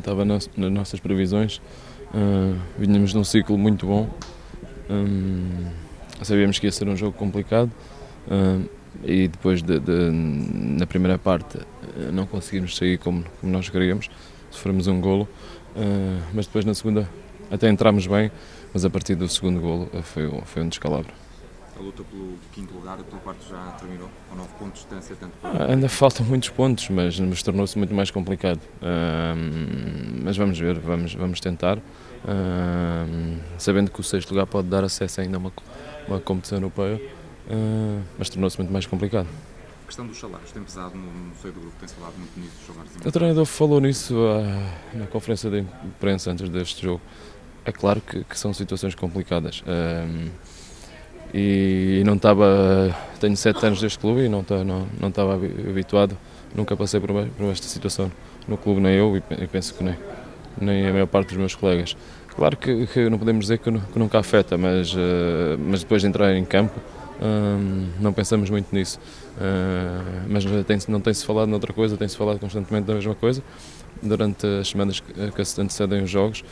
Estava nas, nas nossas previsões, uh, vinhamos num ciclo muito bom, um, sabíamos que ia ser um jogo complicado uh, e depois de, de, na primeira parte uh, não conseguimos sair como, como, nós queríamos, sofremos um golo, mas depois na segunda até entramos bem, mas a partir do segundo golo foi, foi um descalabro. A luta pelo quinto lugar, a tua parte já terminou? Com nove pontos de distância? Tanto ah, ainda faltam muitos pontos, mas, mas tornou-se muito mais complicado. mas vamos ver, vamos, vamos tentar. sabendo que o sexto lugar pode dar acesso ainda a uma, uma competição europeia, uh, mas tornou-se muito mais complicado. A questão dos salários tem pesado no, no seio do grupo, tem-se falado muito nisso. O treinador falou nisso uh, na conferência de imprensa antes deste jogo. É claro que, que são situações complicadas e não estava. Tenho sete anos deste clube e não, não, não estava habituado, nunca passei por, por esta situação no clube, nem eu e penso que nem, nem a maior parte dos meus colegas. Claro que, que não podemos dizer que, que nunca afeta, mas, uh, mas depois de entrar em campo uh, não pensamos muito nisso. Uh, mas tem, não tem-se falado noutra coisa, tem-se falado constantemente da mesma coisa durante as semanas que, que antecedem os jogos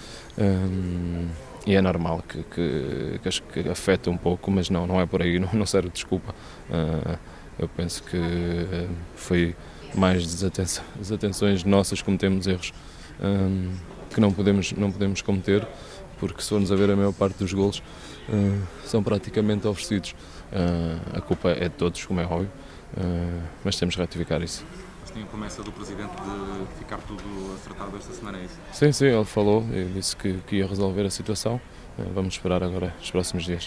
e é normal que, que, que, que afeta um pouco, mas não, não é por aí, não, não serve desculpa. Uh, eu penso que foi mais desatenção, desatenções nossas, cometemos erros um, que não podemos, não podemos cometer, porque se formos a ver a maior parte dos golos uh, são praticamente oferecidos. A culpa é de todos, como é óbvio, mas temos que retificar isso tem a promessa do Presidente de ficar tudo acertado esta semana, é isso? Sim, sim, ele falou e disse que, que ia resolver a situação. Eh, vamos esperar agora os próximos dias.